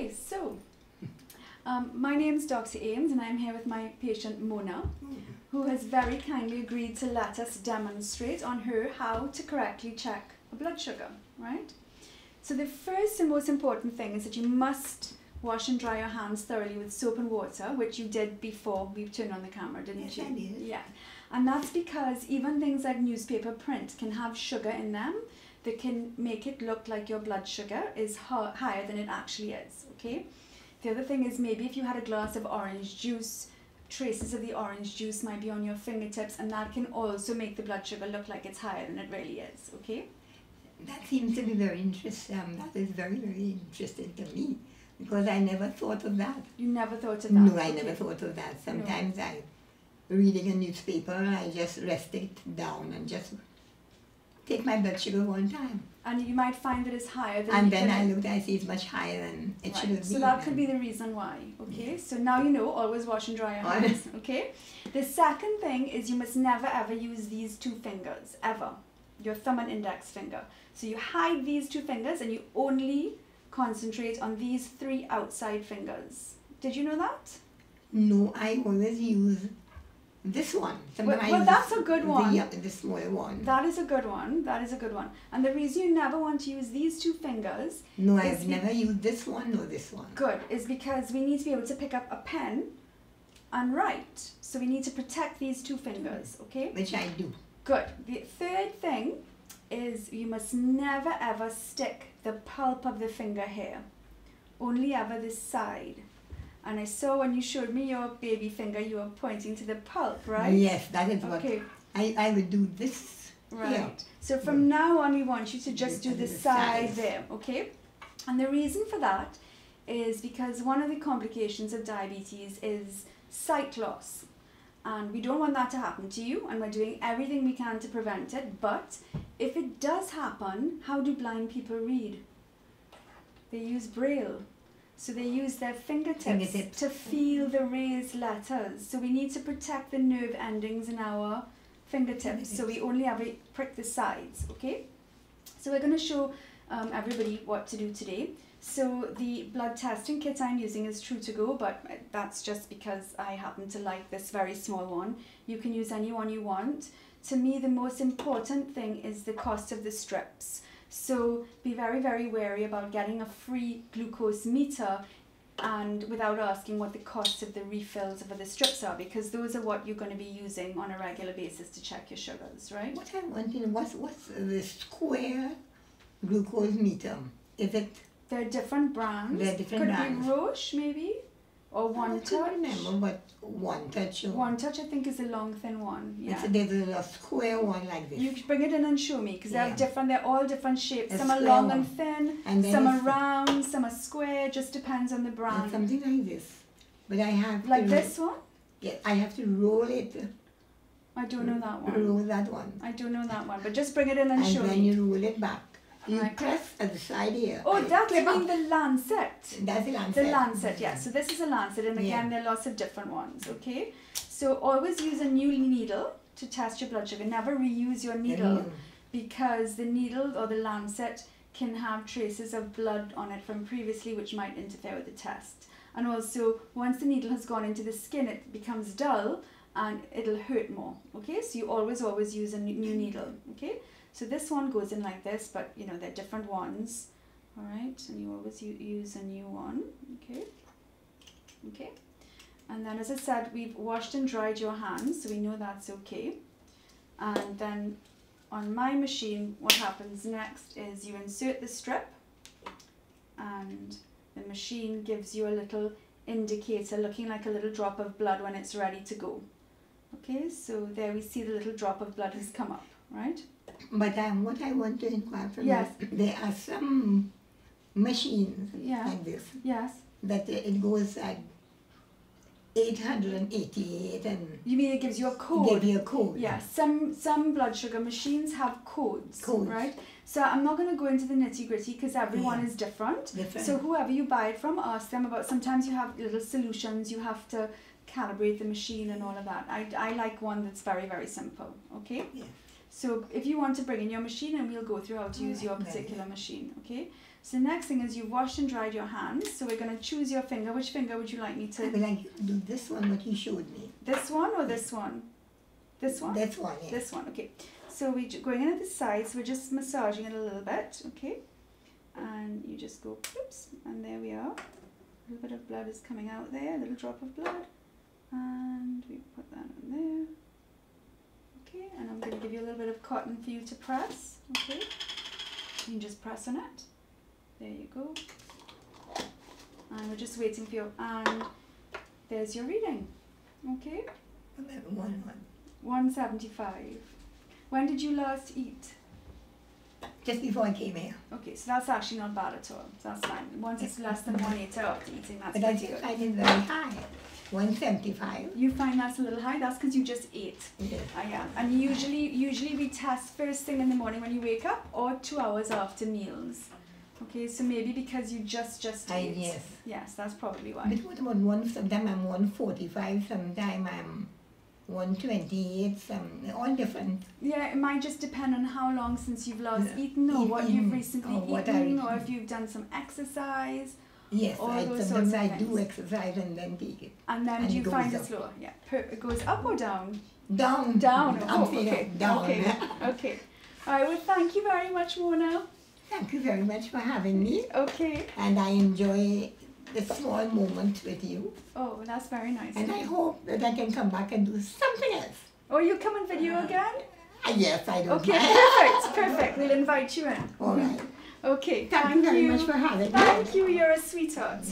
Okay, so um, my name is Dr. Ames and I'm here with my patient Mona, who has very kindly agreed to let us demonstrate on her how to correctly check a blood sugar, right? So the first and most important thing is that you must wash and dry your hands thoroughly with soap and water, which you did before we turned on the camera, didn't Yes, you? I did. Yeah. And that's because even things like newspaper print can have sugar in them that can make it look like your blood sugar is higher than it actually is, okay? The other thing is maybe if you had a glass of orange juice, traces of the orange juice might be on your fingertips and that can also make the blood sugar look like it's higher than it really is, okay? That seems to be very interesting. Um, that is very, very interesting to me because I never thought of that. You never thought of that? No, I okay. never thought of that. Sometimes I, reading a newspaper, I just rest it down and just take my blood sugar one time. And you might find that it's higher than And then I looked, I see it's much higher than it should Right. have So been. that could be the reason why. Okay. So now you know. Always wash and dry your hands. Okay. The second thing is you must never ever use these two fingers ever. Your thumb and index finger. So you hide these two fingers and you only concentrate on these three outside fingers. Did you know that? No, I always use this one. I well, that's a good the one. yo- The, small one. That is a good one. That is a good one. And the reason you never want to use these two fingers, no, I've never used this one or this one. good, is because we need to be able to pick up a pen and write. So we need to protect these two fingers. Okay. Which I do. Good. The third thing is you must never ever stick the pulp of the finger here. Only ever this side. And I saw when you showed me your baby finger, you were pointing to the pulp, right? Yes, that is what Okay, I, I would do this. right. here. So from now on, we want you to just do Do the the side sides. there, okay? And the reason for that is because one of the complications of diabetes is sight loss. And we don't want that to happen to you, and we're doing everything we can to prevent it. But if it does happen, how do blind people read? They use braille. So they use their fingertips, Fingertips. to feel the raised letters. So we need to protect the nerve endings in our fingertips. So we only ever prick the sides, okay? So we're going to show um, everybody what to do today. So the blood testing kit I'm using is TRUE2go, but that's just because I happen to like this very small one. You can use any one you want. To me, the most important thing is the cost of the strips. So be very, very wary about getting a free glucose meter and without asking what the cost of the refills of the strips are because those are what you're going to be using on a regular basis to check your sugars, right? What I want to know, what's, what's the square glucose meter? Is it, There are different brands. There are different Could brands. be Roche maybe, or One I Touch. remember, but one touch. or- One Touch, I think, is a long thin one. Yeah. It's, there's a, square one like this. You bring it in and show me because they're different. They're all different shapes. A some are long one. and thin. and then Some are round. Some are square. Just depends on the and brand. something like this. But I have Like this one. Yeah, I have to roll it. I don't know that one. Roll that one. I don't know that one. But just bring it in and, And show me. And then you roll it back. You Right. press at the side here. Oh, that's being the Lancet. That's the lancet. The Lancet, yeah. So this is a Lancet, and again, Yeah. there are lots of different ones. Okay. So always use a new needle to test your blood sugar. Never reuse your needle. Mm. because the needle or the lancet can have traces of blood on it from previously which might interfere with the test and also once the needle has gone into the skin it becomes dull and it'll hurt more okay so you always always use a new needle okay so this one goes in like this but you know they're different ones. All right and you always use a new one okay? Okay. And then as i said we've washed and dried your hands so we know that's okay. And then on my machine, what happens next is you insert the strip and the machine gives you a little indicator looking like a little drop of blood when it's ready to go. Okay, so there we see the little drop of blood has come up, right? But um, what I want to inquire from Yes. you, there are some machines Yeah. like this Yes. that it goes at 888 and You mean it gives you a code? give you a code. Yeah, some some blood sugar machines have codes, Codes. right? So I'm not going to go into the nitty gritty because everyone Yeah. is different. Different. So whoever you buy it from, ask them about. Sometimes you have little solutions. You have to calibrate the machine and all of that. I, I like one that's very very simple. Okay. Yeah. So if you want to bring in your machine, and we'll go through how to use your particular machine. Okay. So the next thing is you've washed and dried your hands. So we're going to choose your finger. Which finger would you like me to? I would like you to do this one, what you showed me. This one or this one? This one? This one, yes. This one, okay. So we're going in at the sides, we're just massaging it a little bit, okay? And you just go, oops, and there we are. A little bit of blood is coming out there, a little drop of blood. And we put that in there. Okay, and I'm going to give you a little bit of cotton for you to press, okay? You can just press on it. There you go. And we're just waiting for you. And there's your reading, okay? One, one. 175. When did you last eat? Just before I came here. Okay, so that's actually not bad at all. That's fine. Once it's less than one eight after eating, that's But I just good. find it very high. 175. You find that's a little high. That's because you just ate. Yes. I am. And usually, usually we test first thing in the morning when you wake up, or two hours after meals. Okay, so maybe because you just just I, ate. yes. Yes, that's probably why. But what about one, sometimes I'm 145, sometimes I'm 128, some, um, all different. Yeah, it might just depend on how long since you've last Yeah. eaten, or what you've recently or eaten, or if you've done some exercise. Yes, All I, those sometimes sorts of I do exercise and then take it. And then And do you find up. it slower? Yeah. Per, it goes up or down? Down. Down. I'm Oh, okay. down. Okay. Okay. All right. Well, thank you very much, Mona. Thank you very much for having me. Okay. And I enjoy the small moment with you. Oh, that's very nice. And I hope that I can come back and do something else. Oh, you come on video again? Ah, yes, I don't Okay. Perfect. Perfect. We'll invite you in. All right. Okay. Thank, Thank you very much for having me. Thank you. You're a sweetheart.